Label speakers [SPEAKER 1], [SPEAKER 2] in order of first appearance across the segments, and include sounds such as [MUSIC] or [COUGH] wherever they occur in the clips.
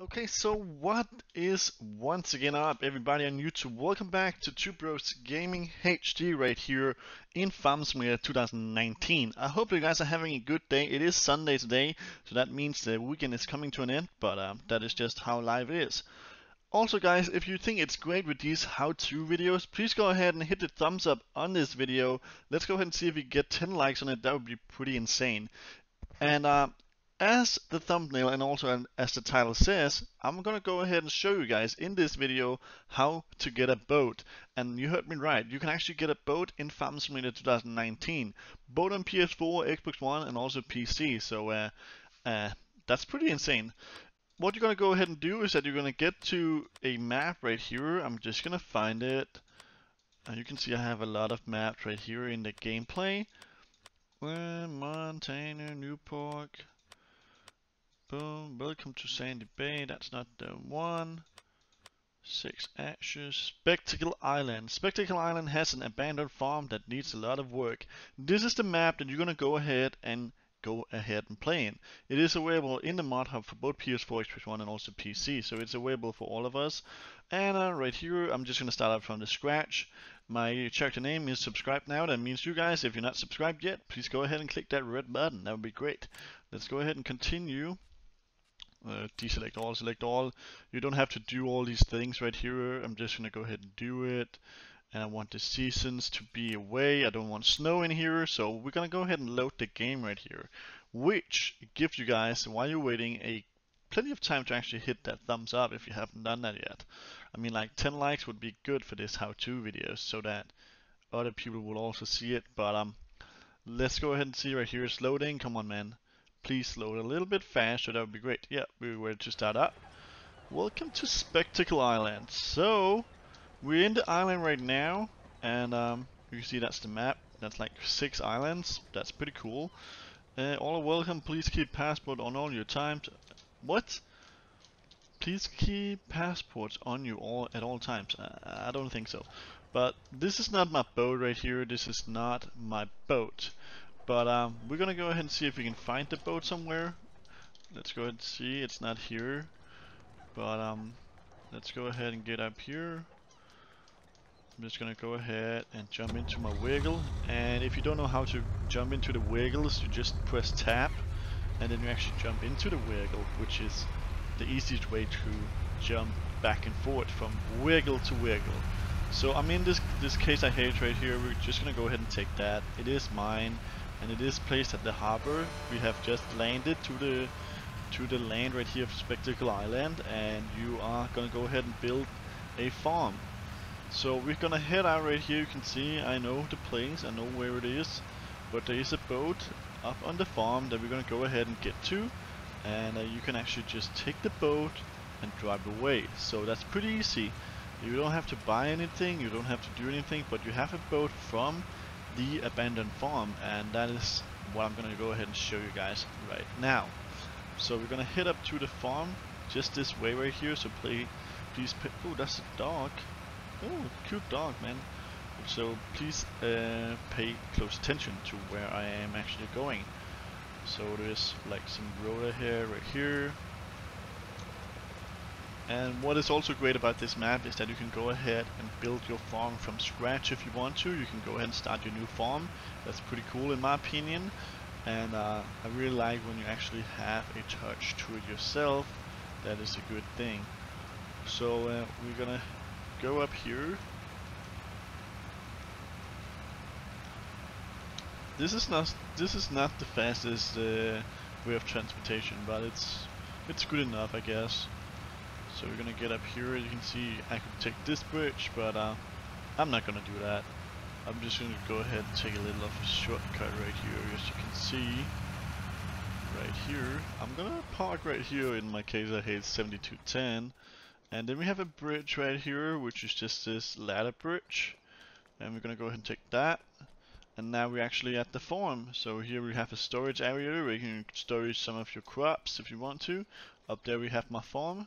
[SPEAKER 1] Okay, so what is once again up, everybody on YouTube? Welcome back to Two Bros Gaming HD right here in Farm Simulator 2019. I hope you guys are having a good day. It is Sunday today, so that means the weekend is coming to an end, but um, that is just how life is. Also guys, if you think it's great with these how-to videos, please go ahead and hit the thumbs up on this video. Let's go ahead and see if we get 10 likes on it. That would be pretty insane. And uh, as the thumbnail and also as the title says, I'm gonna go ahead and show you guys in this video how to get a boat. And you heard me right, you can actually get a boat in Farm Simulator 2019. Boat on PS4, Xbox One, and also PC. So uh, uh, that's pretty insane. What you're gonna go ahead and do is that you're gonna get to a map right here. I'm just gonna find it. Uh, you can see I have a lot of maps right here in the gameplay. Montana, Newport. Boom. Welcome to Sandy Bay. That's not the one. Six ashes. Spectacle Island. Spectacle Island has an abandoned farm that needs a lot of work. This is the map that you're gonna go ahead and go ahead and play in. It is available in the mod hub for both PS4, Xbox One, and also PC, so it's available for all of us. And uh, right here, I'm just gonna start out from the scratch. My character name is subscribed now. That means you guys, if you're not subscribed yet, please go ahead and click that red button. That would be great. Let's go ahead and continue uh, deselect all, select all. You don't have to do all these things right here. I'm just gonna go ahead and do it. And I want the seasons to be away. I don't want snow in here. So we're gonna go ahead and load the game right here. Which gives you guys, while you're waiting, a plenty of time to actually hit that thumbs up if you haven't done that yet. I mean like 10 likes would be good for this how-to video so that other people will also see it. But um, let's go ahead and see right here. It's loading. Come on, man. Please load a little bit faster, that would be great. Yeah, we were to start up. Welcome to Spectacle Island. So, we're in the island right now, and um, you can see that's the map. That's like six islands. That's pretty cool. Uh, all are welcome. Please keep passport on all your times. What? Please keep passports on you all at all times. Uh, I don't think so. But this is not my boat right here. This is not my boat. But um, we're gonna go ahead and see if we can find the boat somewhere. Let's go ahead and see. It's not here. But um, let's go ahead and get up here. I'm just gonna go ahead and jump into my wiggle. And if you don't know how to jump into the wiggles, you just press tab. And then you actually jump into the wiggle, which is the easiest way to jump back and forth from wiggle to wiggle. So I'm in this this Case IH right here. We're just gonna go ahead and take that. It is mine and it is placed at the harbor. We have just landed to the to the land right here of Spectacle Island and you are gonna go ahead and build a farm. So we're gonna head out right here, you can see I know the place, I know where it is, but there is a boat up on the farm that we're gonna go ahead and get to and uh, you can actually just take the boat and drive away. So that's pretty easy. You don't have to buy anything, you don't have to do anything, but you have a boat from the abandoned farm and that is what I'm gonna go ahead and show you guys right now. So we're gonna head up to the farm just this way right here so please pay oh that's a dog oh cute dog man. So please uh, pay close attention to where I am actually going. So there's like some road here right here and what is also great about this map is that you can go ahead and build your farm from scratch if you want to. You can go ahead and start your new farm. That's pretty cool in my opinion. And uh, I really like when you actually have a touch to it yourself. That is a good thing. So uh, we're gonna go up here. This is not this is not the fastest uh, way of transportation, but it's it's good enough, I guess. So we're gonna get up here, as you can see I could take this bridge, but uh, I'm not gonna do that. I'm just gonna go ahead and take a little of a shortcut right here, as you can see. Right here. I'm gonna park right here, in my Case IH 7210. And then we have a bridge right here, which is just this ladder bridge. And we're gonna go ahead and take that. And now we're actually at the farm. So here we have a storage area where you can store some of your crops if you want to. Up there we have my farm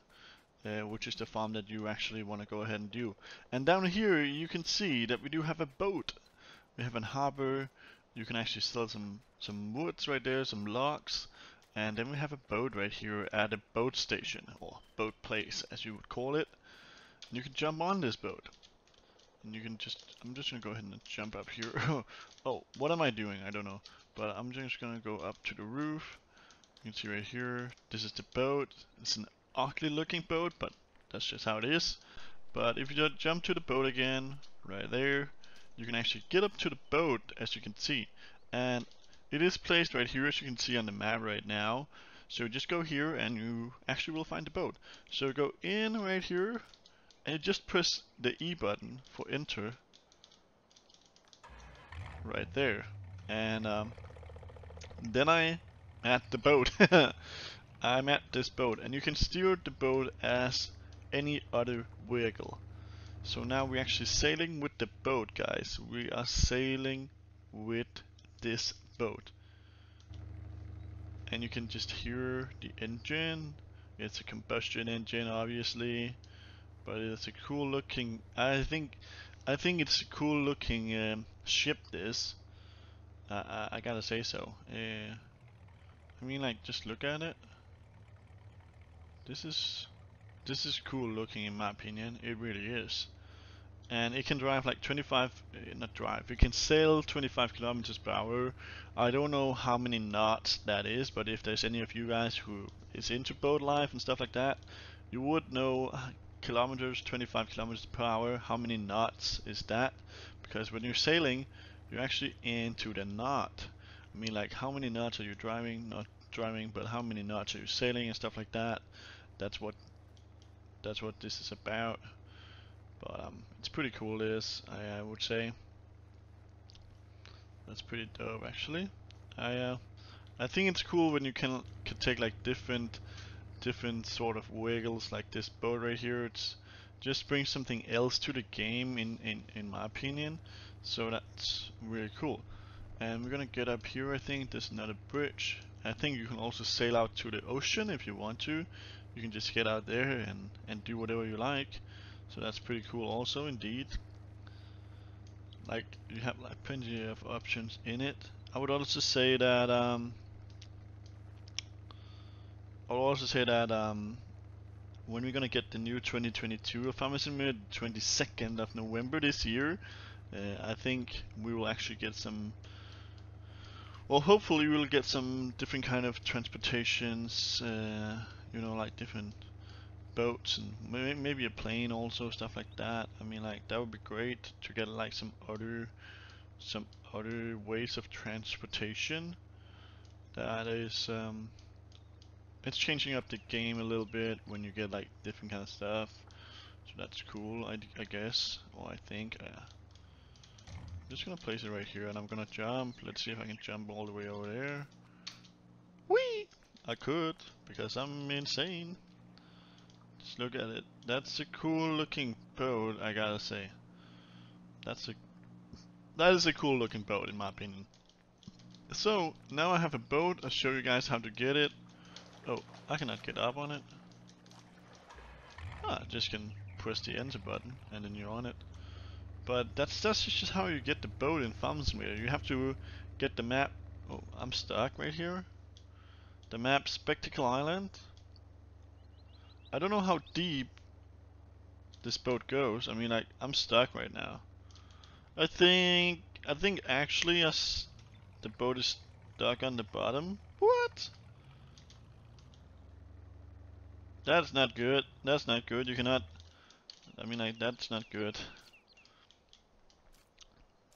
[SPEAKER 1] uh, which is the farm that you actually want to go ahead and do. And down here you can see that we do have a boat. We have a harbor. You can actually sell some some woods right there, some logs. And then we have a boat right here at a boat station, or boat place as you would call it. And you can jump on this boat. And you can just, I'm just gonna go ahead and jump up here. [LAUGHS] oh, what am I doing? I don't know. But I'm just gonna go up to the roof. You can see right here, this is the boat. It's an ugly looking boat, but that's just how it is. But if you jump to the boat again, right there, you can actually get up to the boat as you can see. And it is placed right here as you can see on the map right now. So just go here and you actually will find the boat. So go in right here and just press the E button for enter right there. And um, then I at the boat. [LAUGHS] I'm at this boat and you can steer the boat as any other vehicle. So now we're actually sailing with the boat guys. We are sailing with this boat. And you can just hear the engine. It's a combustion engine obviously. But it's a cool looking I think I think it's a cool looking um, ship this. Uh, I, I, gotta say so. Uh, I mean like just look at it. This is this is cool looking in my opinion. It really is. And it can drive like 25, uh, not drive, it can sail 25 kilometers per hour. I don't know how many knots that is, but if there's any of you guys who is into boat life and stuff like that, you would know uh, kilometers, 25 kilometers per hour, how many knots is that? Because when you're sailing, you're actually into the knot. I mean like how many knots are you driving, not driving, but how many knots are you sailing and stuff like that. That's what that's what this is about. But um, it's pretty cool this, I, I would say. That's pretty dope actually. I uh, I think it's cool when you can, can take like different different sort of wiggles like this boat right here. It's just brings something else to the game in, in, in my opinion. So that's really cool. And we're gonna get up here I think. There's another bridge. I think you can also sail out to the ocean if you want to. You can just get out there and, and do whatever you like. So that's pretty cool also indeed. Like you have like plenty of options in it. I would also say that um I would also say that um when we're gonna get the new 2022 of Farming Simulator 22nd of November this year, uh, I think we will actually get some well hopefully we'll get some different kind of transportations uh, you know like different boats and maybe a plane also stuff like that. I mean like that would be great to get like some other some other ways of transportation. That is um, it's changing up the game a little bit when you get like different kind of stuff. So that's cool I, I guess or I think uh, just gonna place it right here and I'm gonna jump let's see if I can jump all the way over there Whee! I could because I'm insane just look at it. That's a cool looking boat, I gotta say. That's a that is a cool looking boat in my opinion. So now I have a boat, I'll show you guys how to get it. Oh, I cannot get up on it. Ah, just can press the enter button and then you're on it. But that's that's just how you get the boat in Simulator. You have to get the map. Oh, I'm stuck right here. The map Spectacle Island. I don't know how deep this boat goes. I mean, like, I'm stuck right now. I think, I think actually us, the boat is stuck on the bottom. What? That's not good. That's not good. You cannot, I mean, like, that's not good.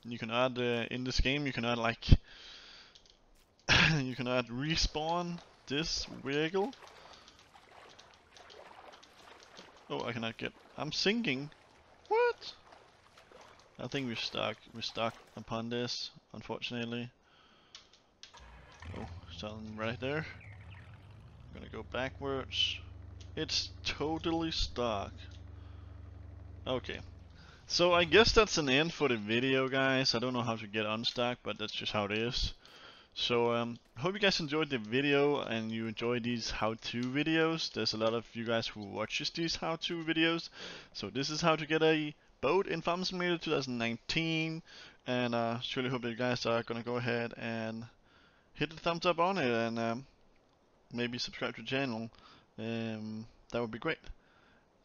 [SPEAKER 1] You cannot, uh, in this game, you can add like, [COUGHS] you can add respawn this vehicle. Oh, I cannot get... I'm sinking! What? I think we're stuck. We're stuck upon this, unfortunately. Oh, something right there. I'm gonna go backwards. It's totally stuck. Okay. So I guess that's an end for the video, guys. I don't know how to get unstuck, but that's just how it is. So um, hope you guys enjoyed the video and you enjoy these how-to videos. There's a lot of you guys who watches these how-to videos. So this is how to get a boat in Farming Simulator 2019 and uh, surely hope you guys are gonna go ahead and hit the thumbs up on it and um, maybe subscribe to the channel. Um, that would be great.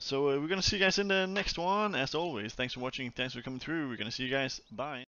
[SPEAKER 1] So uh, we're gonna see you guys in the next one. As always, thanks for watching. Thanks for coming through. We're gonna see you guys. Bye.